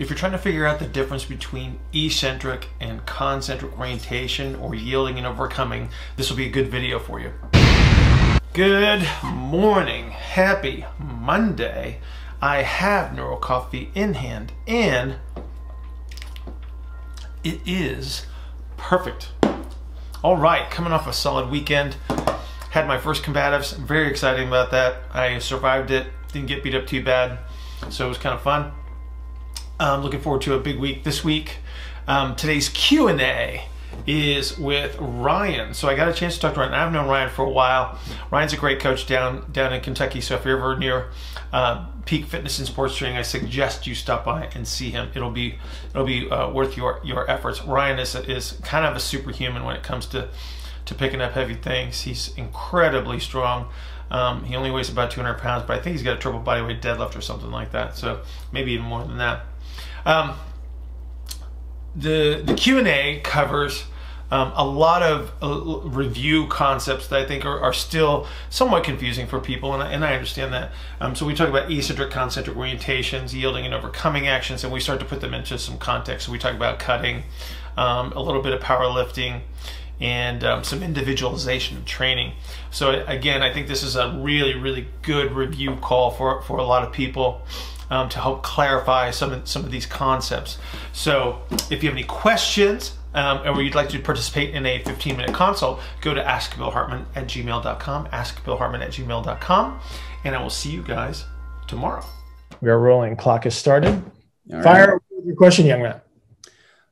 If you're trying to figure out the difference between eccentric and concentric orientation or yielding and overcoming, this will be a good video for you. Good morning. Happy Monday. I have Neuro Coffee in hand and it is perfect. All right, coming off a solid weekend. Had my first combatives. I'm very excited about that. I survived it. Didn't get beat up too bad. So it was kind of fun. I'm looking forward to a big week this week. Um, today's Q&A is with Ryan. So I got a chance to talk to Ryan. I've known Ryan for a while. Ryan's a great coach down down in Kentucky. So if you're ever near uh, Peak Fitness and Sports Training, I suggest you stop by and see him. It'll be it'll be uh, worth your your efforts. Ryan is is kind of a superhuman when it comes to to picking up heavy things. He's incredibly strong. Um, he only weighs about 200 pounds, but I think he's got a triple bodyweight deadlift or something like that. So maybe even more than that. Um, the the Q and A covers um, a lot of uh, review concepts that I think are, are, still somewhat confusing for people, and I, and I understand that. Um, so we talk about eccentric, concentric orientations, yielding and overcoming actions, and we start to put them into some context. So we talk about cutting, um, a little bit of powerlifting, and um, some individualization of training. So again, I think this is a really, really good review call for, for a lot of people um, to help clarify some of, some of these concepts. So if you have any questions um, or you'd like to participate in a 15 minute consult, go to askbillhartman at gmail.com, askbillhartman at gmail.com, and I will see you guys tomorrow. We are rolling. Clock has started. All Fire right. your question, young man.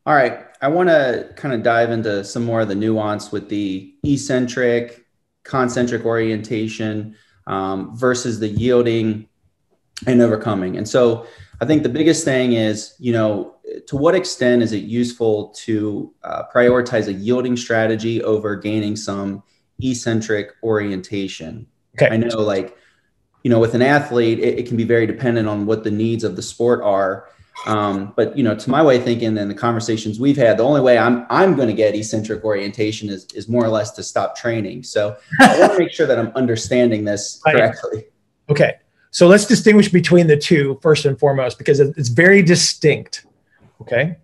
All right. I want to kind of dive into some more of the nuance with the eccentric, concentric orientation um, versus the yielding and overcoming. And so I think the biggest thing is, you know, to what extent is it useful to uh, prioritize a yielding strategy over gaining some eccentric orientation? Okay. I know, like, you know, with an athlete, it, it can be very dependent on what the needs of the sport are. Um, but you know, to my way of thinking and the conversations we've had, the only way I'm I'm going to get eccentric orientation is is more or less to stop training. So I want to make sure that I'm understanding this correctly. Okay, so let's distinguish between the two first and foremost because it's very distinct. Okay,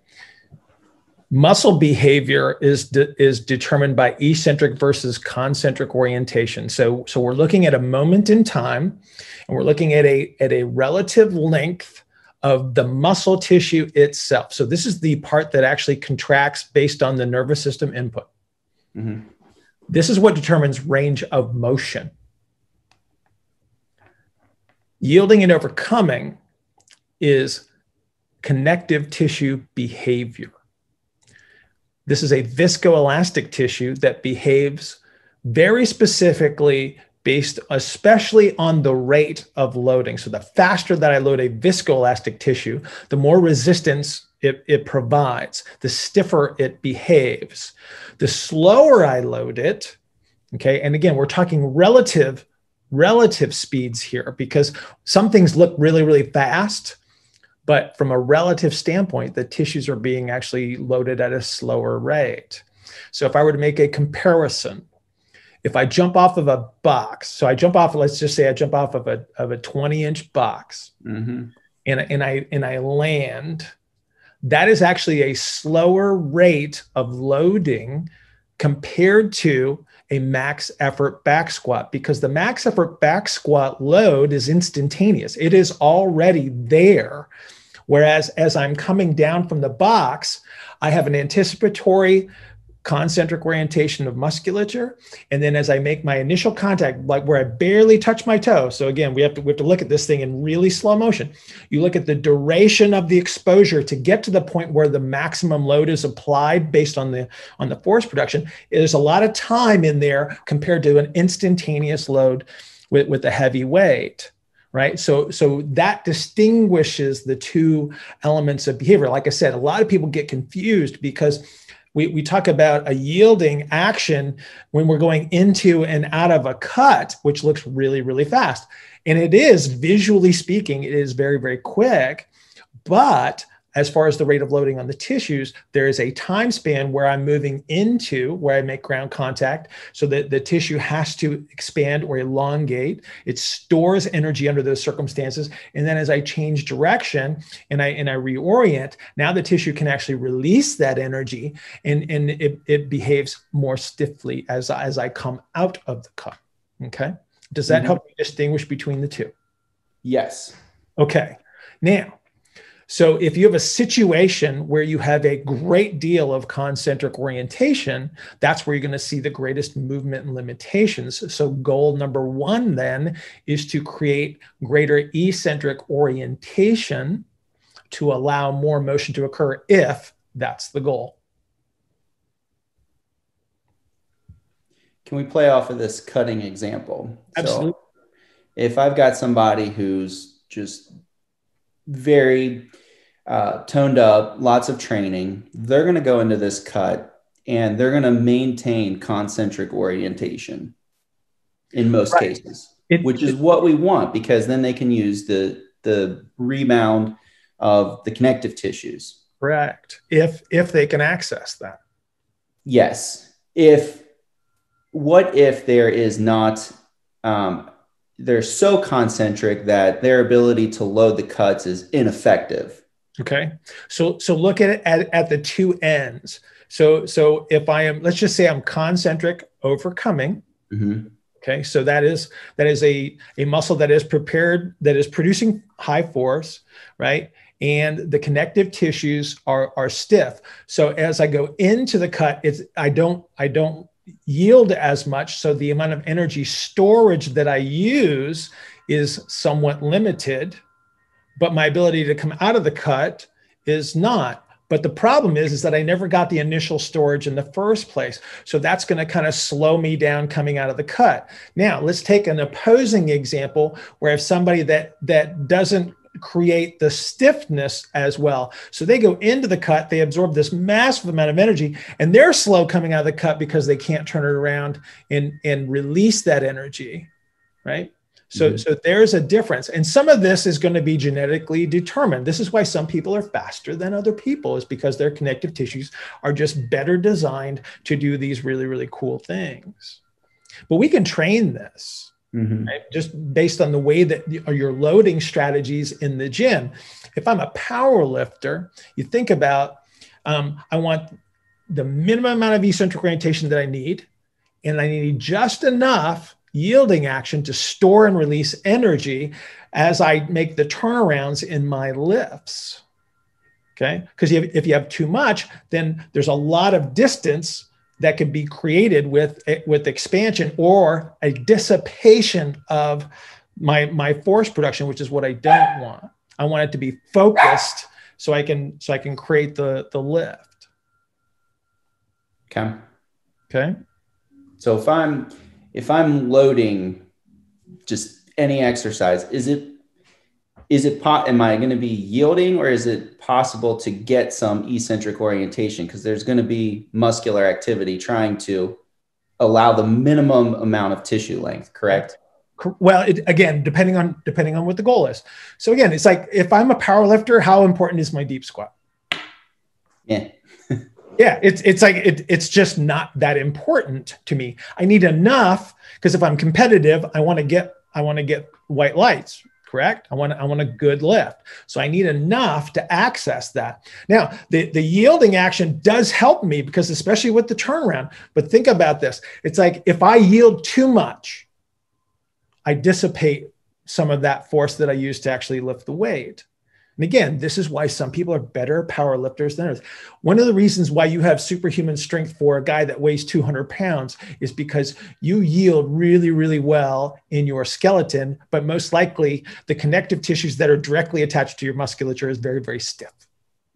muscle behavior is de- is determined by eccentric versus concentric orientation. So so we're looking at a moment in time, and we're looking at a at a relative length of the muscle tissue itself. So this is the part that actually contracts based on the nervous system input. Mm-hmm. This is what determines range of motion. Yielding and overcoming is connective tissue behavior. This is a viscoelastic tissue that behaves very specifically based especially on the rate of loading. So the faster that I load a viscoelastic tissue, the more resistance it, it provides, the stiffer it behaves. The slower I load it, okay, and again, we're talking relative relative speeds here because some things look really, really fast, but from a relative standpoint, the tissues are being actually loaded at a slower rate. So if I were to make a comparison, if I jump off of a box, so I jump off, let's just say I jump off of a of a 20 inch box mm-hmm. and, and I and I land, that is actually a slower rate of loading compared to a max effort back squat because the max effort back squat load is instantaneous. It is already there. Whereas as I'm coming down from the box, I have an anticipatory concentric orientation of musculature. And then as I make my initial contact, like where I barely touch my toe. So again, we have to we have to look at this thing in really slow motion. You look at the duration of the exposure to get to the point where the maximum load is applied based on the on the force production. There's a lot of time in there compared to an instantaneous load with, with a heavy weight right so so that distinguishes the two elements of behavior like i said a lot of people get confused because we, we talk about a yielding action when we're going into and out of a cut, which looks really, really fast. And it is, visually speaking, it is very, very quick. But as far as the rate of loading on the tissues, there is a time span where I'm moving into where I make ground contact so that the tissue has to expand or elongate. It stores energy under those circumstances. And then as I change direction and I and I reorient, now the tissue can actually release that energy and, and it, it behaves more stiffly as, as I come out of the cut. Okay. Does that mm-hmm. help you distinguish between the two? Yes. Okay. Now, so if you have a situation where you have a great deal of concentric orientation, that's where you're going to see the greatest movement and limitations. So goal number one then is to create greater eccentric orientation to allow more motion to occur if that's the goal. Can we play off of this cutting example? Absolutely. So if I've got somebody who's just very uh, toned up, lots of training, they're going to go into this cut and they're going to maintain concentric orientation in most right. cases, it, which is it, what we want because then they can use the the rebound of the connective tissues. Correct. If if they can access that. Yes. If what if there is not um, they're so concentric that their ability to load the cuts is ineffective. Okay. So so look at it at, at the two ends. So so if I am let's just say I'm concentric overcoming. Mm-hmm. Okay. So that is that is a, a muscle that is prepared, that is producing high force, right? And the connective tissues are are stiff. So as I go into the cut, it's I don't I don't yield as much. So the amount of energy storage that I use is somewhat limited, but my ability to come out of the cut is not. But the problem is, is that I never got the initial storage in the first place. So that's going to kind of slow me down coming out of the cut. Now, let's take an opposing example where if somebody that that doesn't create the stiffness as well. So they go into the cut, they absorb this massive amount of energy, and they're slow coming out of the cut because they can't turn it around and, and release that energy, right? So, mm-hmm. so there's a difference. And some of this is going to be genetically determined. This is why some people are faster than other people, is because their connective tissues are just better designed to do these really, really cool things. But we can train this. Mm-hmm. Right? Just based on the way that your loading strategies in the gym. If I'm a power lifter, you think about um, I want the minimum amount of eccentric orientation that I need, and I need just enough yielding action to store and release energy as I make the turnarounds in my lifts. Okay, because if you have too much, then there's a lot of distance that can be created with eh, with expansion or a dissipation of my my force production which is what i don't want. I want it to be focused so i can so i can create the the lift. Okay. Okay. So if i'm if i'm loading just any exercise is it is it pot am i going to be yielding or is it possible to get some eccentric orientation? Because there's going to be muscular activity trying to allow the minimum amount of tissue length correct? Well it, again depending on depending on what the goal is. So again it's like if i'm a power lifter how important is my deep squat? Yeah. Yeah it's it's like it, it's just not that important to me. I need enough because if i'm competitive i want to get i want to get white lights correct? I want, I want a good lift. So I need enough to access that. Now, the, the yielding action does help me because, especially with the turnaround, but think about this. It's like if I yield too much, I dissipate some of that force that I use to actually lift the weight. And again, this is why some people are better power lifters than others. One of the reasons why you have superhuman strength for a guy that weighs 200 pounds is because you yield really, really well in your skeleton, but most likely the connective tissues that are directly attached to your musculature is very, very stiff.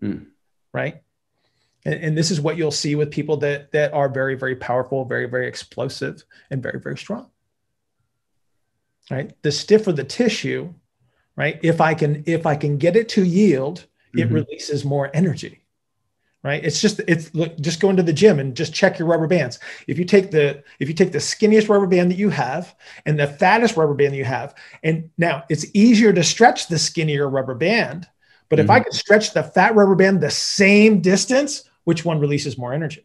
Mm. Right. And, and this is what you'll see with people that, that are very, very powerful, very, very explosive, and very, very strong. Right. The stiffer the tissue, right if i can if i can get it to yield it mm-hmm. releases more energy right it's just it's look just go into the gym and just check your rubber bands if you take the if you take the skinniest rubber band that you have and the fattest rubber band that you have and now it's easier to stretch the skinnier rubber band But mm-hmm. if I could stretch the fat rubber band the same distance, which one releases more energy?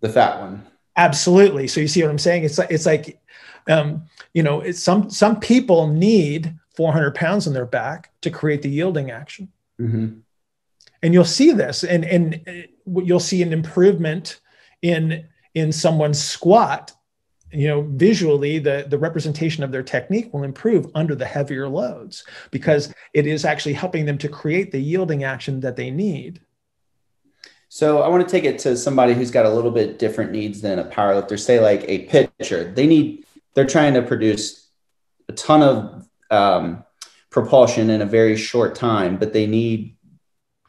The fat one. Absolutely. So you see what I'm saying? It's like it's like, um, you know, it's some some people need 400 pounds on their back to create the yielding action. Mm-hmm. And you'll see this, and and uh, you'll see an improvement in in someone's squat you know visually the the representation of their technique will improve under the heavier loads because it is actually helping them to create the yielding action that they need so i want to take it to somebody who's got a little bit different needs than a powerlifter say like a pitcher they need they're trying to produce a ton of um, propulsion in a very short time but they need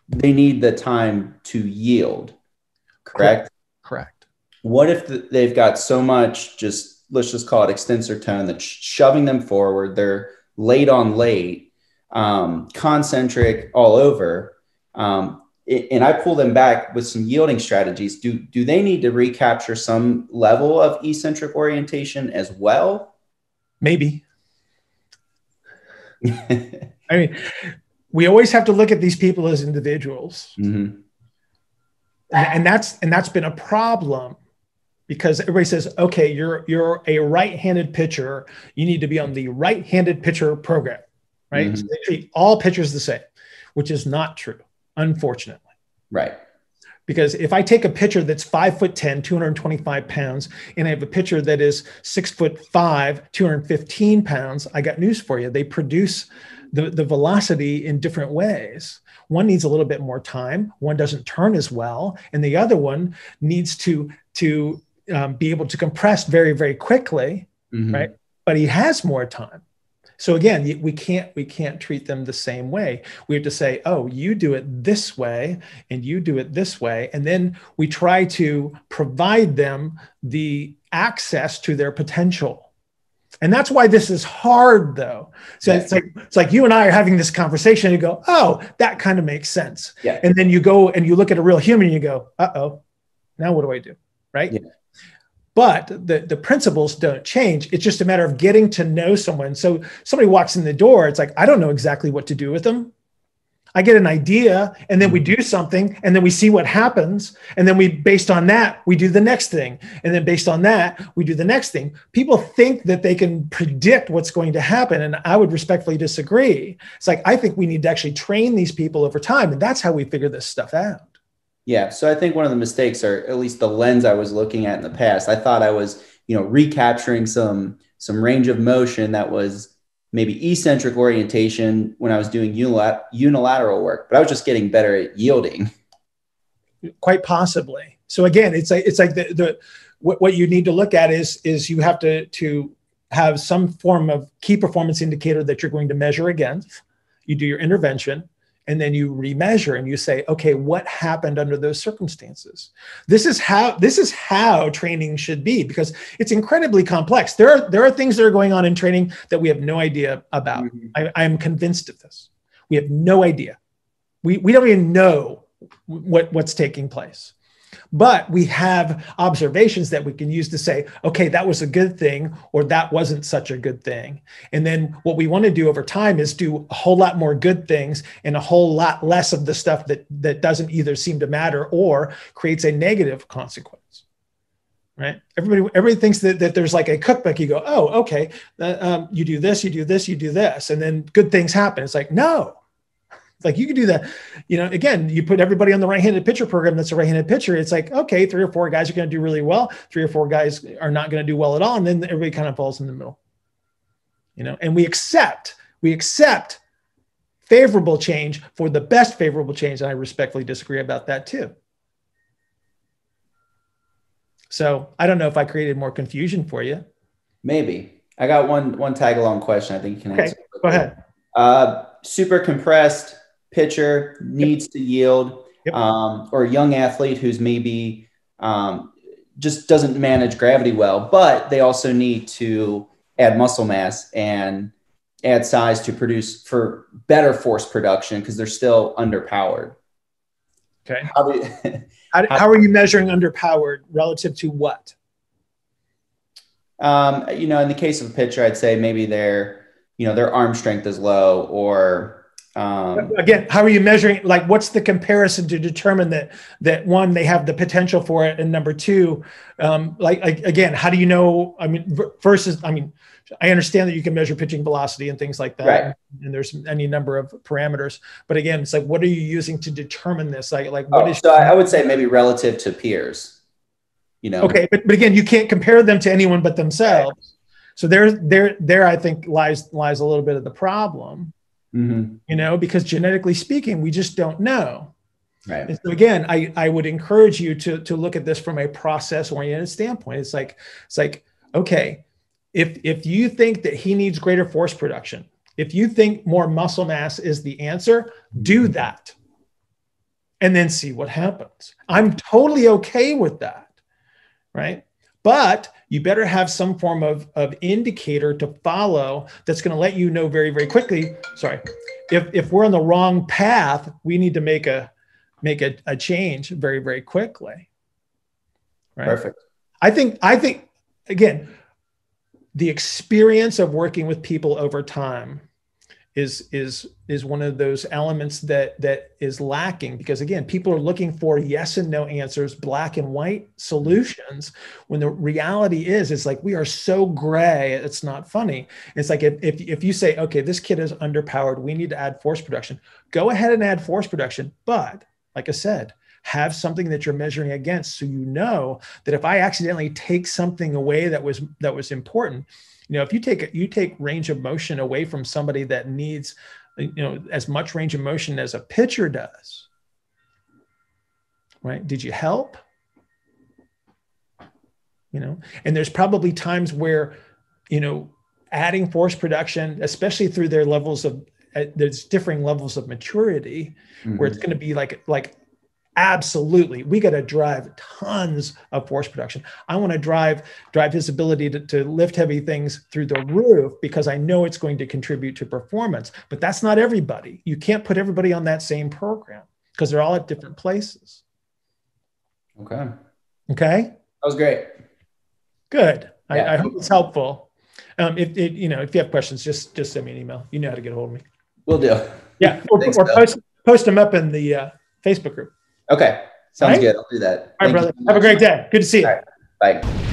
they need the time to yield correct? Correct. What if the, they've got so much just let's just call it extensor tone that's shoving them forward they're late on late um, concentric all over um, and i pull them back with some yielding strategies. Do do they need to recapture some level of eccentric orientation as well? Maybe i mean we always have to look at these people as individuals mm-hmm. and, that's and that's been a problem because everybody says, okay, you're you're a right-handed pitcher. You need to be on the right-handed pitcher program, right? Mm-hmm. So they treat all pitchers the same, which is not true, unfortunately. Right. Because if I take a pitcher that's five foot 10, 225 pounds, and I have a pitcher that is six foot five, 215 pounds, I got news for you. They produce the, the velocity in different ways. One needs a little bit more time, one doesn't turn as well, and the other one needs to, to um, be able to compress very very quickly mm-hmm. right but he has more time so again we can't we can't treat them the same way. We have to say oh you do it this way and you do it this way and then we try to provide them the access to their potential. And that's why this is hard though. So it's like it's like you and i are having this conversation and you go oh that kind of makes sense. Yeah. and then you go and you look at a real human and you go uh-oh now what do i do? Right? Yeah but the, the principles don't change. It's just a matter of getting to know someone. So somebody walks in the door it's like i don't know exactly what to do with them. I get an idea and then we mm-hmm. do something and then we see what happens and then we based on that we do the next thing. And then based on that we do the next thing. People think that they can predict what's going to happen and i would respectfully disagree. It's like i think we need to actually train these people over time and that's how we figure this stuff out yeah. So I think one of the mistakes, or at least the lens I was looking at in the past, I thought I was, you know, recapturing some some range of motion that was maybe eccentric orientation when I was doing unilat- unilateral work, but I was just getting better at yielding. Quite possibly. So again, it's like it's like the the what, what you need to look at is is you have to to have some form of key performance indicator that you're going to measure against. You do your intervention and then you remeasure and you say okay what happened under those circumstances? This is how this is how training should be because it's incredibly complex. There are there are things that are going on in training that we have no idea about. Mm-hmm. I, I am convinced of this. We have no idea. We, we don't even know what what's taking place but we have observations that we can use to say okay that was a good thing or that wasn't such a good thing. And then what we want to do over time is do a whole lot more good things and a whole lot less of the stuff that that doesn't either seem to matter or creates a negative consequence right? Everybody everybody thinks that, that there's like a cookbook. You go oh okay uh, um, you do this you do this you do this. And then good things happen. It's like no like you could do that, you know, again, you put everybody on the right-handed pitcher program that's a right-handed pitcher. It's like, okay, three or four guys are going to do really well. Three or four guys are not going to do well at all. And then everybody kind of falls in the middle, you know, and we accept, we accept favorable change for the best favorable change. And I respectfully disagree about that too. So I don't know if I created more confusion for you. Maybe I got one, one tag along question. I think you can okay, answer. Go ahead. Uh, super compressed pitcher needs yep. to yield, yep. um, or a young athlete who's maybe um, just doesn't manage gravity well, but they also need to add muscle mass and add size to produce for better force production because they're still underpowered. Okay. How, you, how, how, are you measuring underpowered relative to what? Um, you know, in the case of a pitcher, I'd say maybe their, you know, their arm strength is low or Um, again, how are you measuring? Like, what's the comparison to determine that that one they have the potential for it, and number two, um, like, like again, how do you know? I mean, versus, I mean, I understand that you can measure pitching velocity and things like that, Right. and there's any number of parameters. But again, it's like, what are you using to determine this? Like, like what oh, is? so I I would say maybe relative to peers. You know. Okay, but, but again, you can't compare them to anyone but themselves. So there, there, there, I think lies lies a little bit of the problem. Mhm. You know, because genetically speaking, we just don't know. Right. And so again, I, I would encourage you to, to look at this from a process oriented standpoint. It's like, it's like, okay, if, if you think that he needs greater force production, if you think more muscle mass is the answer, do that and then see what happens. I'm totally okay with that. Right. But you better have some form of, of indicator to follow that's going to let you know very, very quickly. Sorry. If, if we're on the wrong path, we need to make a, make a, a change very very quickly right Perfect. i think i think again the experience of working with people over time is is is one of those elements that that is lacking because again people are looking for yes and no answers black and white solutions when the reality is it's like we are so gray it's not funny. It's like if, if, if you say okay this kid is underpowered we need to add force production go ahead and add force production but like I said, have something that you're measuring against so you know that if I accidentally take something away that was that was important, you know, if you take you take range of motion away from somebody that needs you know as much range of motion as a pitcher does, right? Did you help? You know, and there's probably times where, you know, adding force production, especially through their levels of uh, there's differing levels of maturity where it's Mhm. going to be like like absolutely. We got to drive tons of force production. I want to drive drive his ability to, to lift heavy things through the roof because i know it's going to contribute to performance. But that's not everybody. You can't put everybody on that same program because they're all at different places. Okay. Okay? That was great. good. I, Yeah. I hope it's helpful. Um, if it, you know if you have questions just just send me an email. You know how to get a hold of me. We'll do. yeah. Or, Thanks, or post post them up in the uh, facebook group Okay. Sounds Right? good. I'll do that. all right Thank you brother so have a great day good to see you right. Bye.